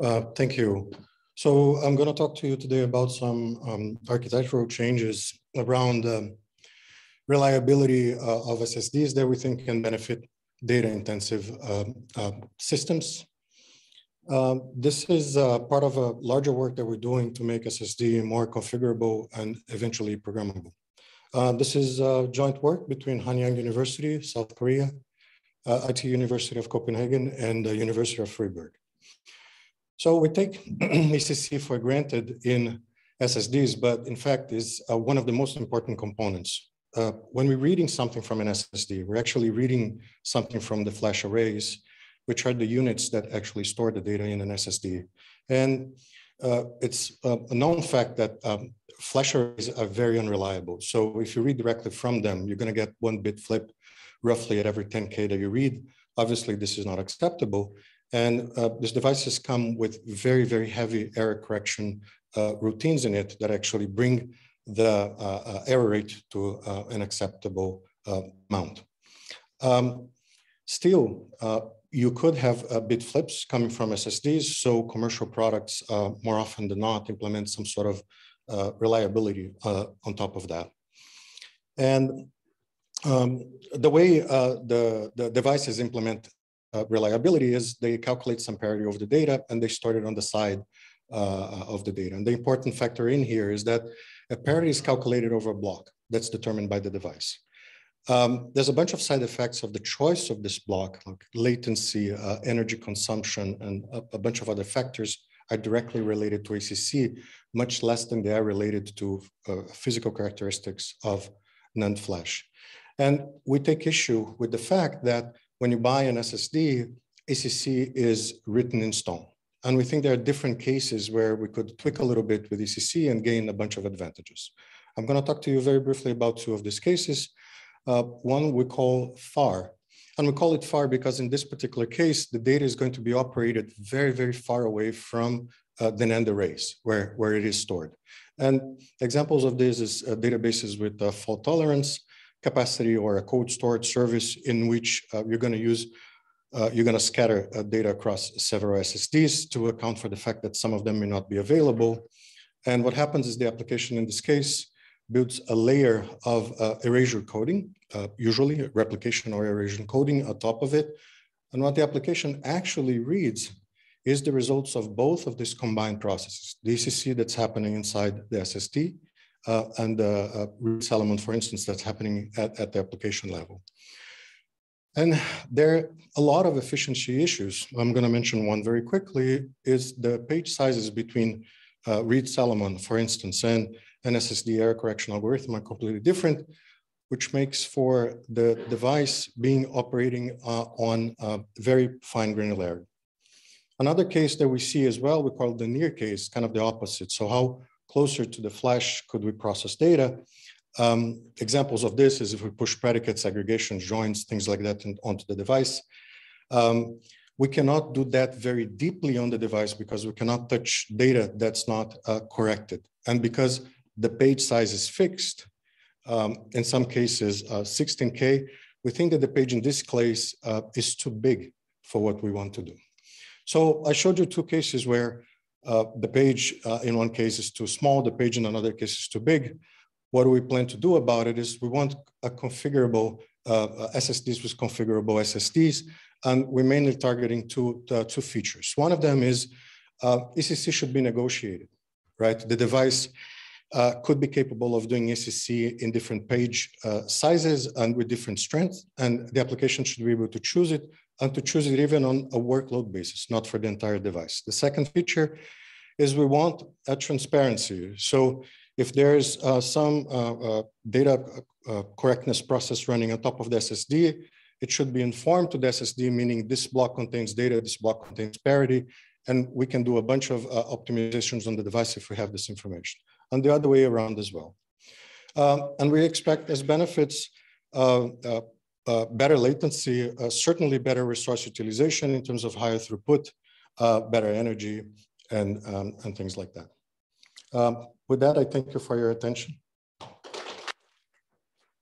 Uh, thank you. So I'm going to talk to you today about some um, architectural changes around um, reliability uh, of SSDs that we think can benefit data intensive um, uh, systems. Um, this is uh, part of a larger work that we're doing to make SSD more configurable and eventually programmable. Uh, this is joint work between Hanyang University, South Korea, IT University of Copenhagen, and the University of Fribourg. So we take ECC for granted in SSDs, but in fact is uh, one of the most important components. Uh, when we're reading something from an SSD, we're actually reading something from the flash arrays, which are the units that actually store the data in an SSD. And uh, it's a known fact that um, flash arrays are very unreliable. So if you read directly from them, you're going to get one bit flip roughly at every 10K that you read. Obviously, this is not acceptable. And uh, these devices come with very, very heavy error correction uh, routines in it that actually bring the uh, uh error rate to uh, an acceptable uh, amount. Um, still, you could have bit flips coming from SSDs, so commercial products more often than not implement some sort of reliability on top of that. And um, the way uh, the, the devices implement uh, reliability is they calculate some parity of the data and they store it on the side uh, of the data. And the important factor in here is that a parity is calculated over a block that's determined by the device. Um, there's a bunch of side effects of the choice of this block, like latency, uh, energy consumption, and a, a, bunch of other factors are directly related to ECC, much less than they are related to uh, physical characteristics of NAND flash. And we take issue with the fact that when you buy an SSD, ECC is written in stone. And we think there are different cases where we could tweak a little bit with ECC and gain a bunch of advantages. I'm going to talk to you very briefly about two of these cases. Uh, one we call FAR. And we call it FAR because in this particular case, the data is going to be operated very, very far away from uh, the NAND arrays where, where it is stored. And examples of this is uh, databases with uh, fault tolerance, capacity or a cold storage service in which uh, you're going to use, uh, you're going to scatter uh, data across several SSDs to account for the fact that some of them may not be available. And what happens is the application in this case builds a layer of uh, erasure coding, uh, usually replication or erasure coding on top of it. And what the application actually reads is the results of both of these combined processes, the ECC that's happening inside the SSD uh, and uh, uh element, for instance, that's happening at, at the application level. And there are a lot of efficiency issues. I'm going to mention one very quickly is the page sizes between uh, Reed Solomon, for instance, and an SSD error correction algorithm are completely different, which makes for the device being operating uh, on very fine granularity. Another case that we see as well, we call the near case, kind of the opposite. So how closer to the flash could we process data? Um, examples of this is if we push predicates, aggregations, joins, things like that in, onto the device. Um, we cannot do that very deeply on the device because we cannot touch data that's not uh, corrected. And because the page size is fixed, um, in some cases uh, 16K, we think that the page in this case uh, is too big for what we want to do. So I showed you two cases where uh, the page uh, in one case is too small, the page in another case is too big. What do we plan to do about it is we want a configurable uh, uh SSDs with configurable SSDs, and we're mainly targeting two, uh, two features. One of them is uh, ECC should be negotiated, right? The device could be capable of doing ECC in different page sizes and with different strengths, and the application should be able to choose it and to choose it even on a workload basis, not for the entire device. The second feature is we want a transparency. So if there's uh, some uh, uh, data uh, correctness process running on top of the SSD, it should be informed to the SSD, meaning this block contains data, this block contains parity, and we can do a bunch of optimizations on the device if we have this information and the other way around as well. Um, and we expect as benefits uh, uh, uh, better latency, uh, certainly better resource utilization in terms of higher throughput, uh, better energy, and, um, and things like that. Um, with that, I thank you for your attention.